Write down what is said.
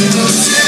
do céu.